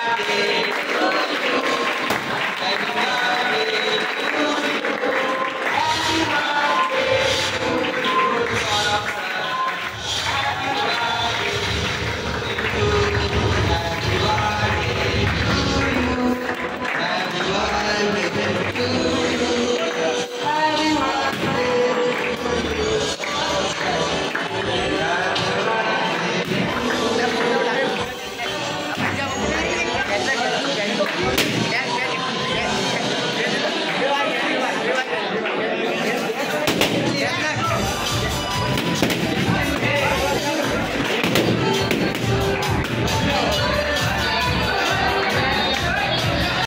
Happy birthday